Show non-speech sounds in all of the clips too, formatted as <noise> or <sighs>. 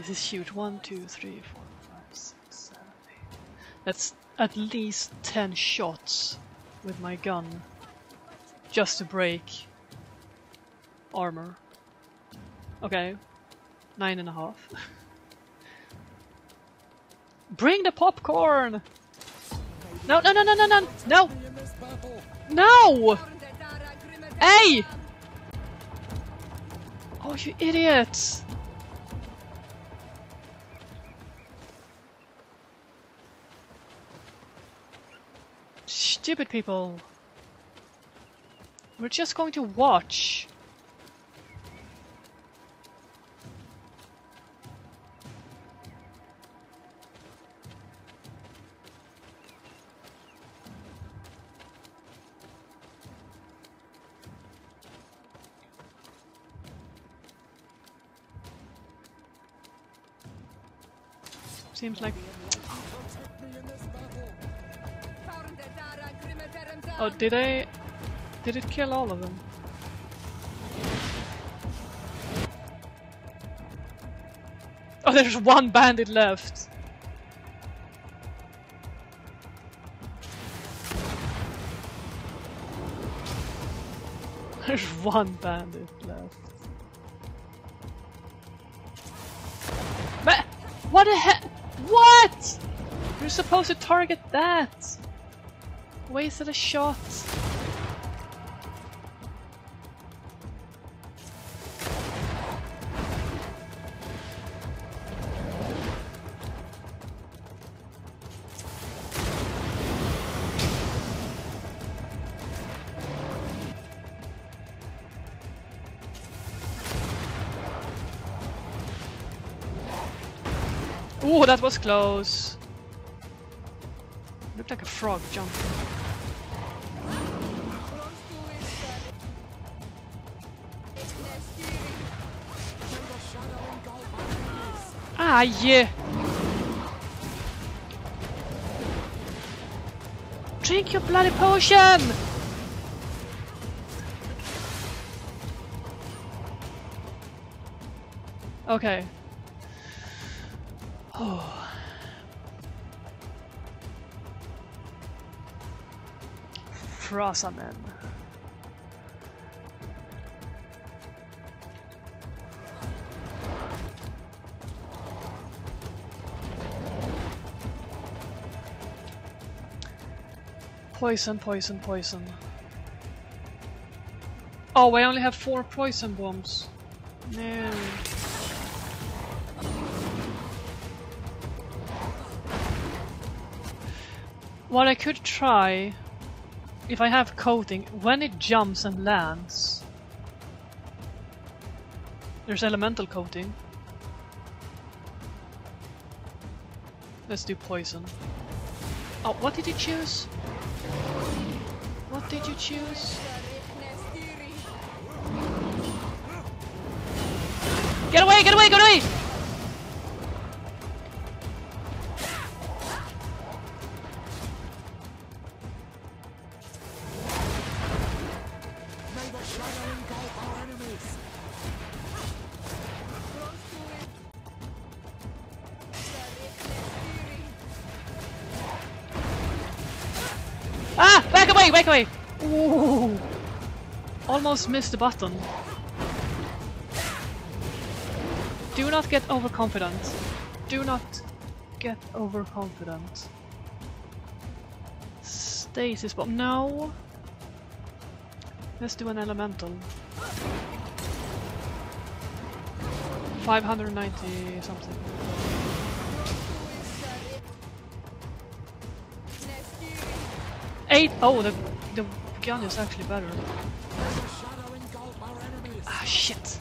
This is huge. One, two, three, four, five, six, seven, eight. That's at least ten shots with my gun just to break armor. Okay, nine and a half. <laughs> Bring the popcorn! No, no, no, no, no, no, no! No! Hey! Oh, you idiots! Stupid people. We're just going to watch. Seems like... Oh, did I... Did it kill all of them? Oh, there's one bandit left! <laughs> There's one bandit left. But what the heck? What? You're supposed to target that. Wasted a shot. Oh, that was close. Looked like a frog jumping. Drink your bloody potion! Okay. Oh. Frasamen. Poison, poison, poison. Oh, I only have four poison bombs. No. What I could try, if I have coating, when it jumps and lands, there's elemental coating. Let's do poison. Oh, what did you choose? What did you choose? Away, back away! Ooh. Almost missed the button. Do not get overconfident. Do not get overconfident. Stasis bomb. No! Let's do an elemental. 590 something. Eight! Oh, the, the gun is actually better. Ah, shit.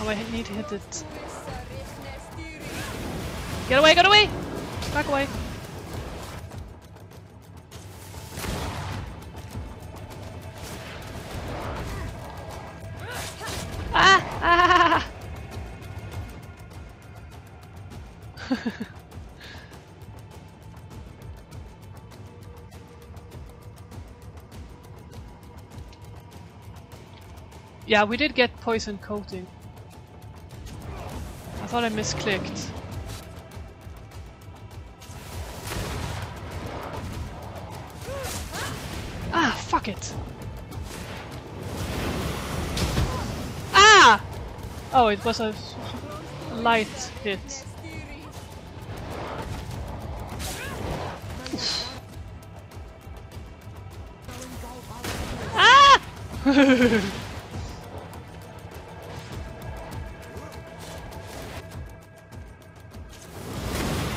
Oh, I need to hit it. Get away, get away! Back away. <laughs> Yeah, we did get poison coating. I thought I misclicked. Ah, fuck it. Ah! Oh, it was a light hit. <laughs> no,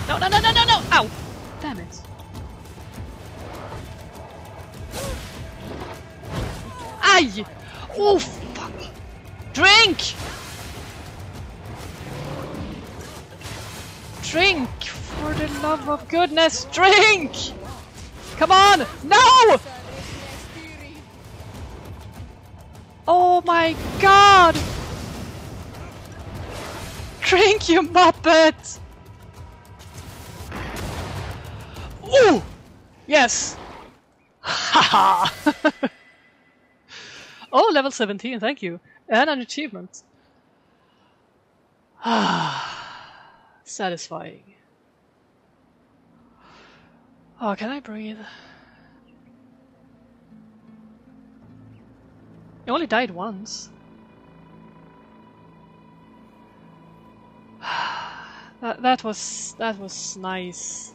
no, no, no, no, no! Ow! Damn it. Aj! Oh, fuck! Drink! Drink! For the love of goodness, drink! Come on! No! Oh my god! Drink, you muppet! Ooh! Yes! Haha! <laughs> oh, level 17, thank you. And an achievement. <sighs> Satisfying. Oh, can I breathe? You only died once. <sighs> that that was that was nice.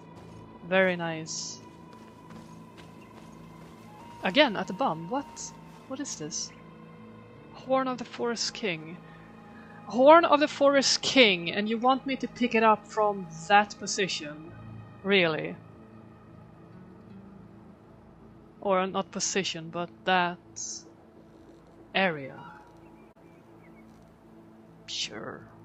Very nice. Again at the bomb. What? What is this? Horn of the Forest King. Horn of the Forest King, and you want me to pick it up from that position? Really? Or not position, but that area. Sure.